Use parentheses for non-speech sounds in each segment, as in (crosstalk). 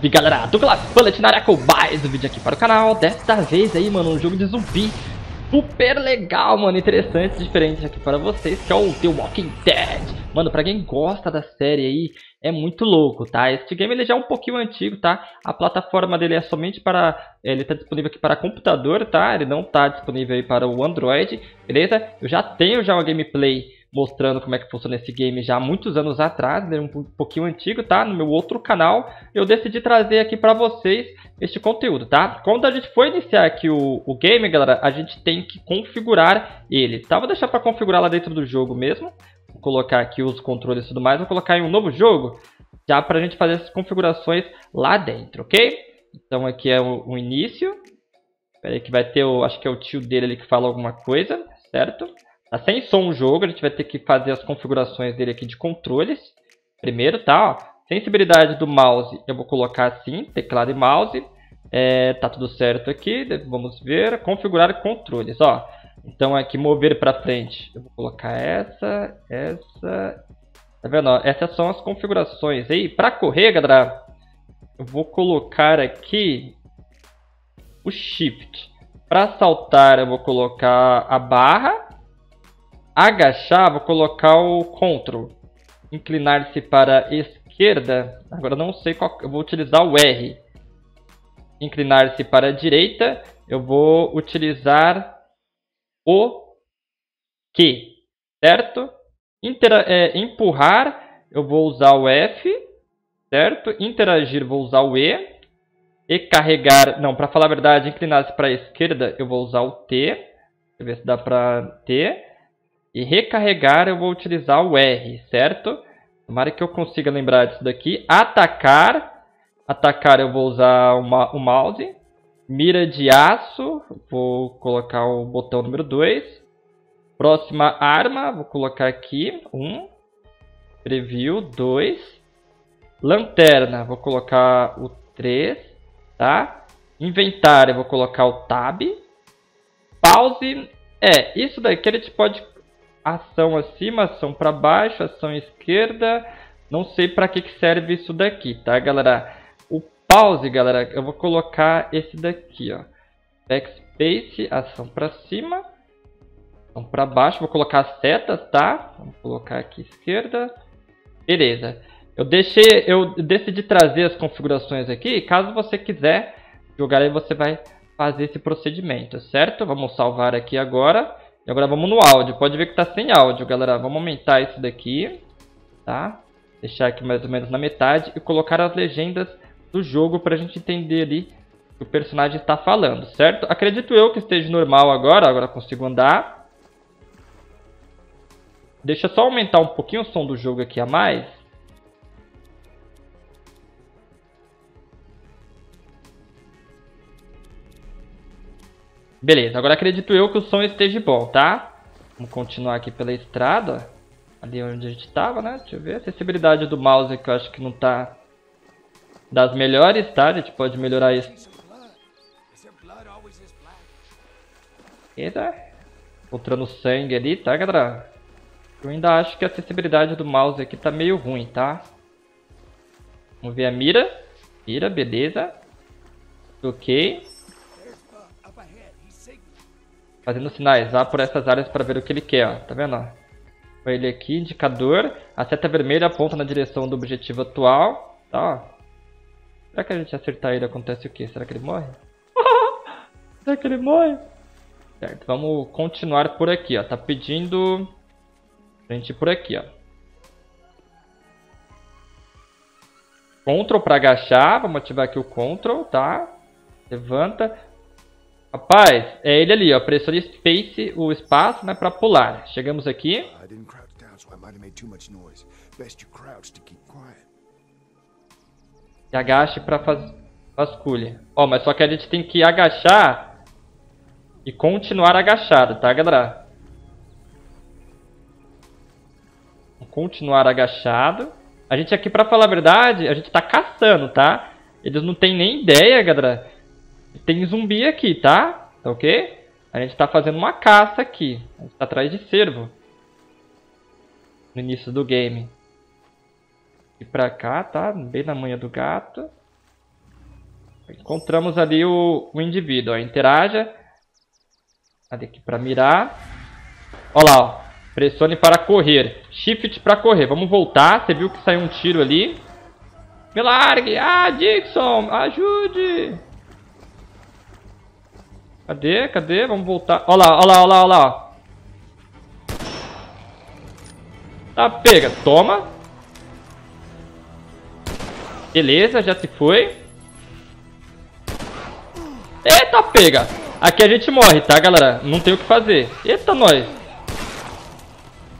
Salve galera, Douglas Bullet na área com mais um vídeo aqui para o canal Desta vez aí mano, um jogo de zumbi super legal mano, interessante, diferente aqui para vocês Que é o The Walking Dead Mano, pra quem gosta da série aí, é muito louco, tá? Este game ele já é um pouquinho antigo, tá? A plataforma dele é somente para... Ele tá disponível aqui para computador, tá? Ele não tá disponível aí para o Android, beleza? Eu já tenho já uma gameplay mostrando como é que funciona esse game já há muitos anos atrás, ele é um pouquinho antigo, tá? No meu outro canal, eu decidi trazer aqui para vocês este conteúdo, tá? Quando a gente for iniciar aqui o, o game, galera, a gente tem que configurar ele, tá? Vou deixar para configurar lá dentro do jogo mesmo, vou colocar aqui os controles e tudo mais, vou colocar em um novo jogo, já para a gente fazer essas configurações lá dentro, ok? Então aqui é o, o início, Espera aí que vai ter, o, acho que é o tio dele ali que fala alguma coisa, certo? Tá sem som o jogo, a gente vai ter que fazer as configurações dele aqui de controles. Primeiro, tá? Ó, sensibilidade do mouse eu vou colocar assim, teclado e mouse. É, tá tudo certo aqui, vamos ver. Configurar controles, ó. Então aqui, mover para frente. Eu vou colocar essa, essa... Tá vendo? Ó, essas são as configurações aí. Para correr, galera, eu vou colocar aqui o Shift. Para saltar, eu vou colocar a barra agachar, vou colocar o Ctrl. Inclinar-se para a esquerda. Agora não sei qual. Eu vou utilizar o R. Inclinar-se para a direita. Eu vou utilizar o Q. Certo? É, empurrar. Eu vou usar o F. Certo? Interagir, vou usar o E. E carregar. Não, para falar a verdade, inclinar-se para a esquerda, eu vou usar o T. Deixa eu ver se dá para T. E recarregar eu vou utilizar o R, certo? Tomara que eu consiga lembrar disso daqui. Atacar. Atacar eu vou usar o mouse. Mira de aço. Vou colocar o botão número 2. Próxima arma. Vou colocar aqui. 1. Um. Preview. 2. Lanterna. Vou colocar o 3. Tá? Inventário. Vou colocar o Tab. Pause. É, isso daqui a gente pode ação acima, ação para baixo, ação esquerda. Não sei para que, que serve isso daqui, tá, galera? O pause, galera, eu vou colocar esse daqui, ó. Backspace, ação para cima, ação para baixo. Vou colocar as setas, tá? Vamos colocar aqui esquerda. Beleza. Eu deixei, eu decidi trazer as configurações aqui. Caso você quiser jogar aí, você vai fazer esse procedimento, certo? Vamos salvar aqui agora. Agora vamos no áudio. Pode ver que está sem áudio, galera. Vamos aumentar isso daqui, tá? Deixar aqui mais ou menos na metade e colocar as legendas do jogo para a gente entender ali o que o personagem está falando, certo? Acredito eu que esteja normal agora, agora consigo andar. Deixa eu só aumentar um pouquinho o som do jogo aqui a mais. Beleza, agora acredito eu que o som esteja bom, tá? Vamos continuar aqui pela estrada. Ali onde a gente estava, né? Deixa eu ver. A acessibilidade do mouse que eu acho que não tá das melhores, tá? A gente pode melhorar isso. Eita. Encontrando sangue ali, tá, galera? Eu ainda acho que a acessibilidade do mouse aqui tá meio ruim, tá? Vamos ver a mira. Mira, beleza. Ok. Fazendo sinais, vá por essas áreas para ver o que ele quer, ó. Tá vendo, ó? Ele aqui, indicador. A seta vermelha aponta na direção do objetivo atual. Tá, ó. Será que a gente acertar ele acontece o quê? Será que ele morre? (laughs) Será que ele morre? Certo, vamos continuar por aqui, ó. Tá pedindo a gente ir por aqui, ó. Ctrl para agachar, vamos ativar aqui o Ctrl, tá? Levanta. Rapaz, é ele ali, ó. Pressione Space, o espaço, né, pra pular. Chegamos aqui. E agache pra faz... vasculha. Ó, mas só que a gente tem que agachar e continuar agachado, tá, galera? Continuar agachado. A gente aqui, pra falar a verdade, a gente tá caçando, tá? Eles não têm nem ideia, galera tem zumbi aqui, tá? Tá ok? A gente tá fazendo uma caça aqui. A gente tá atrás de cervo. No início do game. E pra cá, tá? Bem na manha do gato. Encontramos ali o, o indivíduo, ó. Interaja. Cadê aqui pra mirar? Olha lá, ó. Pressione para correr. Shift para correr. Vamos voltar. Você viu que saiu um tiro ali. Me largue! Ah, Dixon! Ajude! Cadê? Cadê? Vamos voltar. Olha lá, olha lá, olha lá, olha lá. Tá, pega. Toma. Beleza, já se foi. Eita, pega. Aqui a gente morre, tá, galera? Não tem o que fazer. Eita, nós.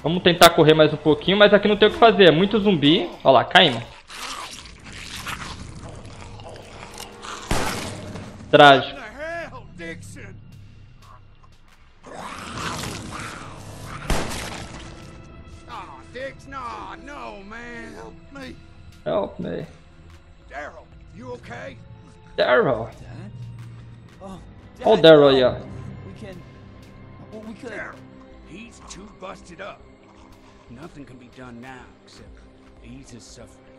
Vamos tentar correr mais um pouquinho, mas aqui não tem o que fazer. É muito zumbi. Olha lá, caímos. Trágico. Help me. Help me. Daryl, you okay? Daryl. Oh, oh Daryl, yeah. We can. Well, we could. Daryl, he's too busted up. Nothing can be done now except ease his suffering.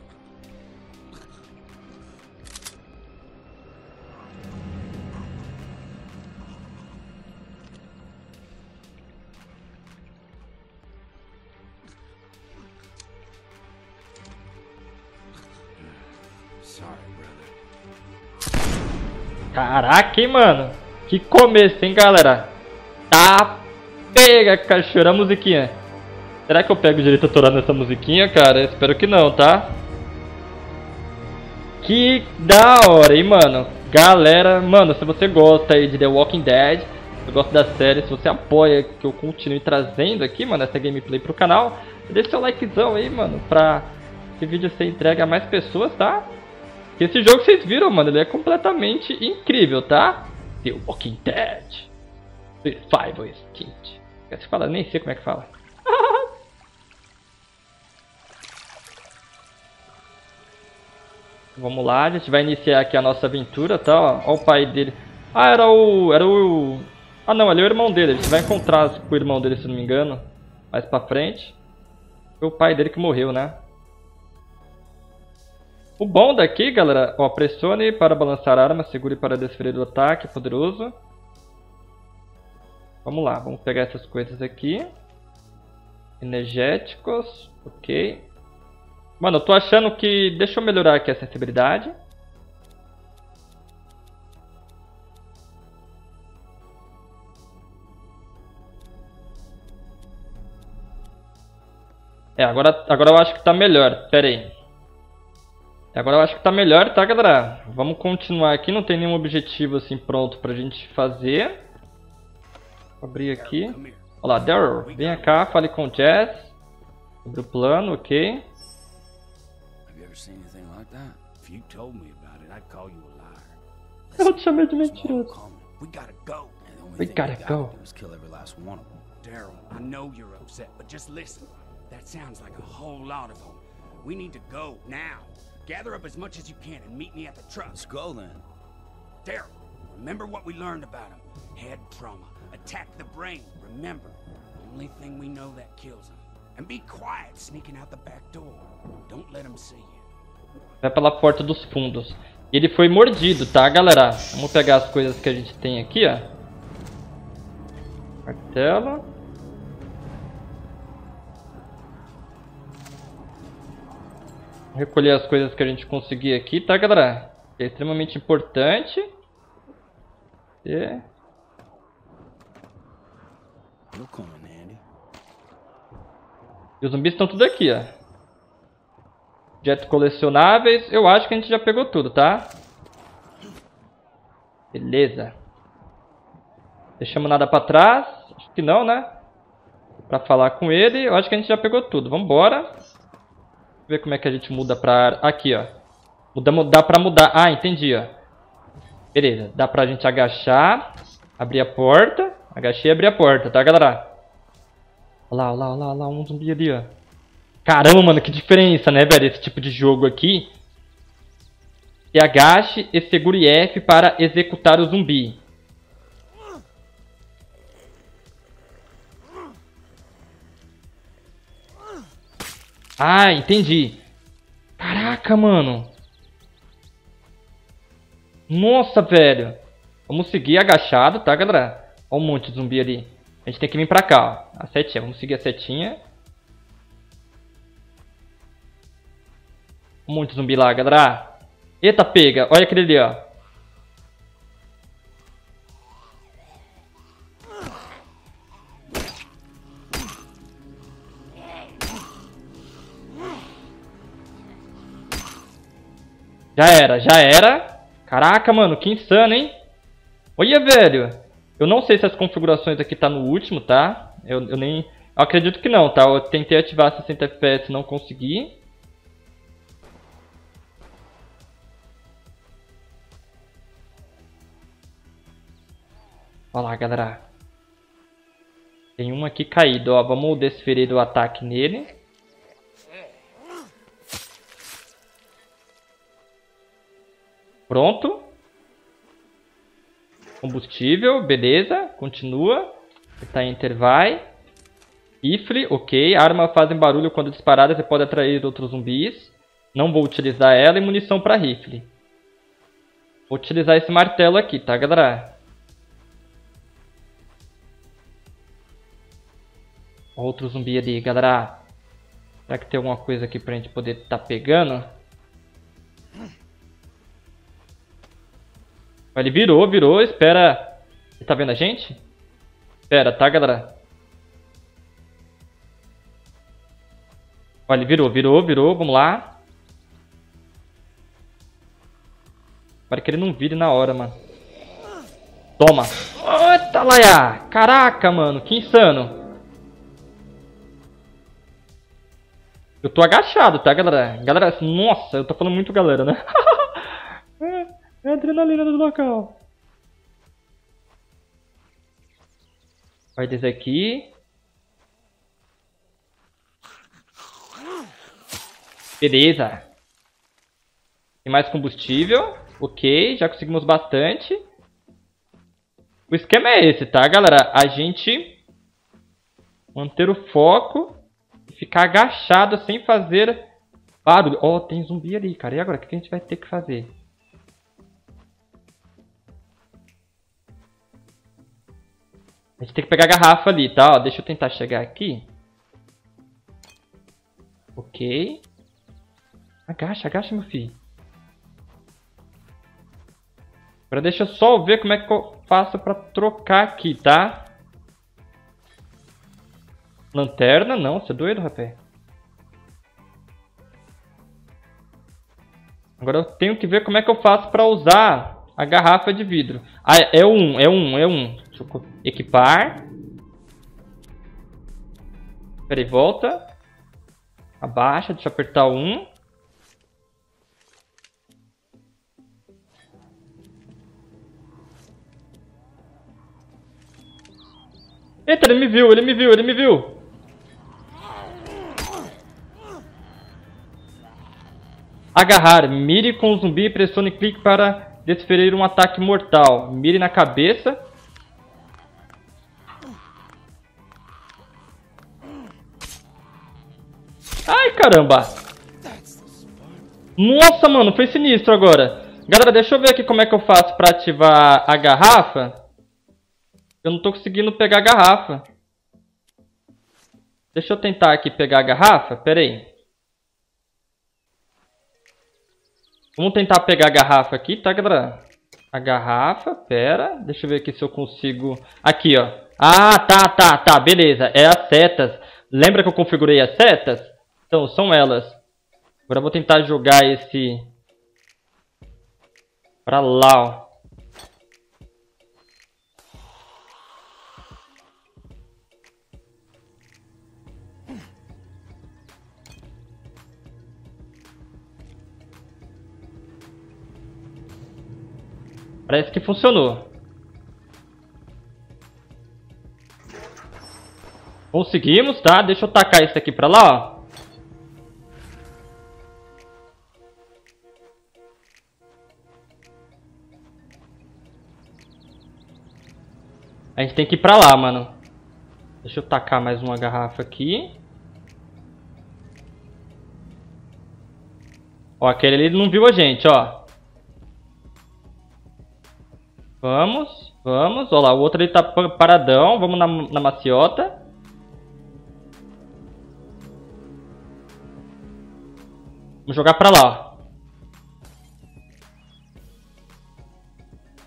Caraca, hein, mano. Que começo, hein, galera. Tá pega, cachorro, a musiquinha. Será que eu pego direito autoral nessa musiquinha, cara? Espero que não, tá? Que da hora, hein, mano. Galera, mano, se você gosta aí de The Walking Dead, se gosta da série, se você apoia que eu continue trazendo aqui, mano, essa gameplay pro canal, deixa seu likezão aí, mano, pra esse vídeo ser entregue a mais pessoas, tá? Esse jogo vocês viram, mano, ele é completamente incrível, tá? The Walking Dead. Survival Instinct. Você fala, nem sei como é que fala. (laughs) Vamos lá, a gente vai iniciar aqui a nossa aventura, tá? Olha o pai dele. Ah, era o... Era o... Ah, não, ali é o irmão dele. A gente vai encontrar com o irmão dele, se não me engano. Mais pra frente. Foi o pai dele que morreu, né? O bom daqui, galera, ó, pressione para balançar a arma, segure para desferir o ataque poderoso. Vamos lá, vamos pegar essas coisas aqui. Energéticos, ok. Mano, eu tô achando que... Deixa eu melhorar aqui a sensibilidade. É, agora, agora eu acho que tá melhor. Pera aí. Agora eu acho que tá melhor, tá, galera? Vamos continuar aqui, não tem nenhum objetivo assim pronto pra gente fazer. Vou abrir aqui. Olá, Daryl, venha cá, fale com o Jess. Sobre o plano, ok. Eu te chamei de mentiroso. We gotta go. We gotta go. Daryl, I know you're upset, but just listen. That sounds like a whole lot of them. We need to go now. Gather up as much as you can and meet me at the truck. Let's go then. Daryl, remember what we learned about him. Head trauma. Attack the brain. Remember, only thing we know that kills him. And be quiet sneaking out the back door. Don't let him see you. Vai pela porta dos fundos. Ele foi mordido, tá, galera? Vamos pegar as coisas que a gente tem aqui, ó. Martelo. Recolher as coisas que a gente conseguir aqui, tá, galera? É extremamente importante. E... E os zumbis estão tudo aqui, ó. Objetos colecionáveis. Eu acho que a gente já pegou tudo, tá? Beleza. Deixamos nada pra trás. Acho que não, né? Pra falar com ele. Eu acho que a gente já pegou tudo. Vambora ver como é que a gente muda pra... Aqui, ó. Muda, dá pra mudar. Ah, entendi, ó. Beleza. Dá pra gente agachar. Abrir a porta. Agachei e abrir a porta, tá, galera? Olha lá, olha lá, olha lá. Um zumbi ali, ó. Caramba, mano, que diferença, né, velho? Esse tipo de jogo aqui. Se agache e segure F para executar o zumbi. Ah, entendi. Caraca, mano. Nossa, velho. Vamos seguir agachado, tá, galera? Olha um monte de zumbi ali. A gente tem que vir pra cá, ó. A setinha. Vamos seguir a setinha. Um monte de zumbi lá, galera. Eita, pega. Olha aquele ali, ó. Já era, já era. Caraca, mano, que insano, hein? Olha, velho. Eu não sei se as configurações aqui tá no último, tá? Eu, eu nem... Eu acredito que não, tá? Eu tentei ativar 60 FPS não consegui. Olha lá, galera. Tem um aqui caído, ó. Vamos desferir o ataque nele. Pronto. Combustível, beleza. Continua. Apertar Enter vai. Rifle, ok. Arma fazem barulho quando disparadas e pode atrair outros zumbis. Não vou utilizar ela e munição para rifle. Vou utilizar esse martelo aqui, tá, galera? Outro zumbi ali, galera. Será que tem alguma coisa aqui pra gente poder tá pegando? Ele virou, virou, espera. Ele tá vendo a gente? Espera, tá, galera? Olha, ele virou, virou, virou, vamos lá. Espero que ele não vire na hora, mano. Toma. Eita, laia. Caraca, mano, que insano. Eu tô agachado, tá, galera? Galera, nossa, eu tô falando muito galera, né? (laughs) É a adrenalina do local. Vai descer aqui. Beleza. Tem mais combustível. Ok, já conseguimos bastante. O esquema é esse, tá, galera? A gente manter o foco e ficar agachado sem fazer barulho. Ó, oh, tem zumbi ali, cara. E agora? O que a gente vai ter que fazer? A gente tem que pegar a garrafa ali, tá? Ó, deixa eu tentar chegar aqui. Ok. Agacha, agacha, meu filho. Agora deixa eu só ver como é que eu faço pra trocar aqui, tá? Lanterna? Não, você é doido, rapé? Agora eu tenho que ver como é que eu faço pra usar a garrafa de vidro. Ah, é um, é um, é um. Equipar. Peraí, volta. Abaixa, deixa eu apertar um. Eita, ele me viu, ele me viu, ele me viu. Agarrar. Mire com o zumbi e pressione clique para desferir um ataque mortal. Mire na cabeça. Ai, caramba. Nossa, mano, foi sinistro agora. Galera, deixa eu ver aqui como é que eu faço pra ativar a garrafa. Eu não tô conseguindo pegar a garrafa. Deixa eu tentar aqui pegar a garrafa. Pera aí. Vamos tentar pegar a garrafa aqui, tá, galera? A garrafa, pera. Deixa eu ver aqui se eu consigo... Aqui, ó. Ah, tá, tá, tá. Beleza. É as setas. Lembra que eu configurei as setas? Então, são elas. Agora eu vou tentar jogar esse... Pra lá, ó. Parece que funcionou. Conseguimos, tá? Deixa eu tacar esse aqui pra lá, ó. A gente tem que ir pra lá, mano. Deixa eu tacar mais uma garrafa aqui. Ó, aquele ali não viu a gente, ó. Vamos, vamos. Olha lá, o outro ali tá paradão. Vamos na, na maciota. Vamos jogar pra lá, ó.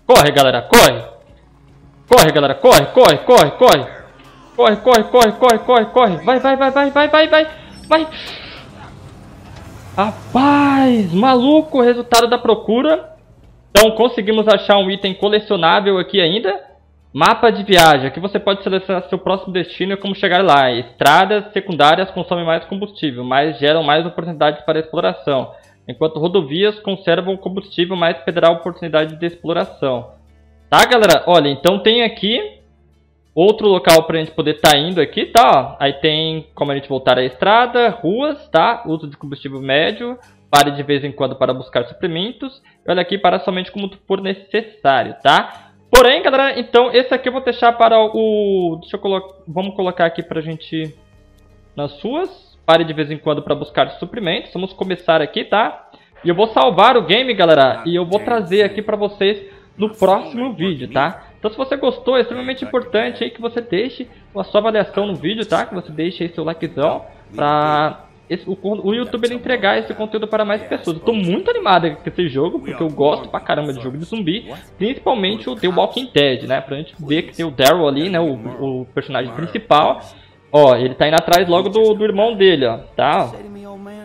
Corre, galera, corre. Corre, galera, corre, corre, corre, corre. Corre, corre, corre, corre, corre, corre. Vai, vai, vai, vai, vai, vai, vai. Vai. Rapaz, maluco resultado da procura. Então conseguimos achar um item colecionável aqui ainda. Mapa de viagem. Aqui você pode selecionar seu próximo destino e como chegar lá. Estradas secundárias consomem mais combustível, mas geram mais oportunidades para exploração. Enquanto rodovias conservam combustível, mas perderá oportunidade de exploração. Tá, galera? Olha, então tem aqui outro local para a gente poder estar tá indo aqui, tá? Aí tem como a gente voltar à estrada, ruas, tá? Uso de combustível médio, pare de vez em quando para buscar suprimentos. E olha aqui, para somente como for necessário, tá? Porém, galera, então esse aqui eu vou deixar para o... Deixa eu colocar... Vamos colocar aqui para a gente nas ruas. Pare de vez em quando para buscar suprimentos. Vamos começar aqui, tá? E eu vou salvar o game, galera, e eu vou trazer aqui para vocês no próximo vídeo, tá? Então se você gostou, é extremamente importante aí que você deixe a sua avaliação no vídeo, tá? Que você deixe aí seu likezão pra esse, o, o, YouTube ele entregar esse conteúdo para mais pessoas. Tô muito animado com esse jogo, porque eu gosto pra caramba de jogo de zumbi, principalmente o The Walking Dead, né? Pra gente ver que tem o Daryl ali, né? O, o, personagem principal. Ó, ele tá indo atrás logo do, do irmão dele, ó, tá?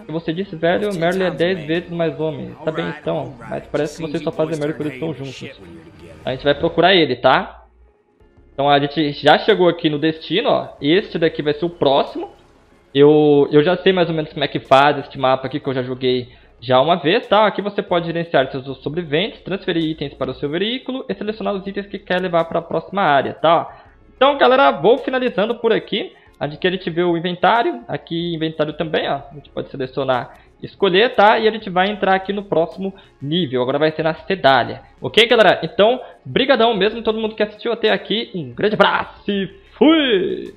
Você disse, velho, Merle é 10 vezes mais homem. Tá bem então, mas parece que vocês só fazem merda quando eles estão juntos. A gente vai procurar ele, tá? Então a gente já chegou aqui no destino, ó. Este daqui vai ser o próximo. Eu, eu já sei mais ou menos como é que faz este mapa aqui que eu já joguei já uma vez, tá? Aqui você pode gerenciar seus sobreviventes, transferir itens para o seu veículo e selecionar os itens que quer levar para a próxima área, tá? Então, galera, vou finalizando por aqui. Aqui a gente vê o inventário, aqui inventário também, ó. A gente pode selecionar escolher, tá? E a gente vai entrar aqui no próximo nível. Agora vai ser na Cedália. Ok, galera? Então, brigadão mesmo todo mundo que assistiu até aqui. Um grande abraço e fui!